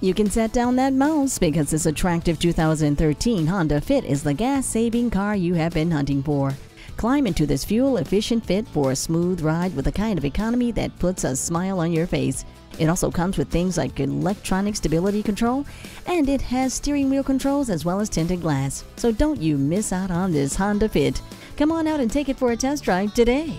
You can set down that mouse because this attractive 2013 Honda Fit is the gas saving car you have been hunting for. Climb into this fuel efficient Fit for a smooth ride with the kind of economy that puts a smile on your face. It also comes with things like electronic stability control, and it has steering wheel controls as well as tinted glass. So don't you miss out on this Honda Fit. Come on out and take it for a test drive today.